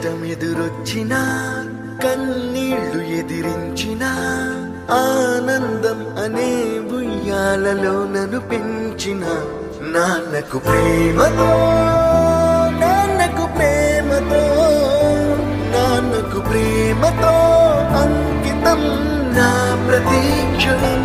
కష్టం ఎదురొచ్చిన కన్నీళ్ళు ఎదిరించిన ఆనందం అనే బుయ్యాలలో నన్ను పెంచిన. నాన్నకు ప్రేమతో నాన్నకు ప్రేమతో నాన్నకు ప్రేమతో అంకితం నా ప్రతీక్షణం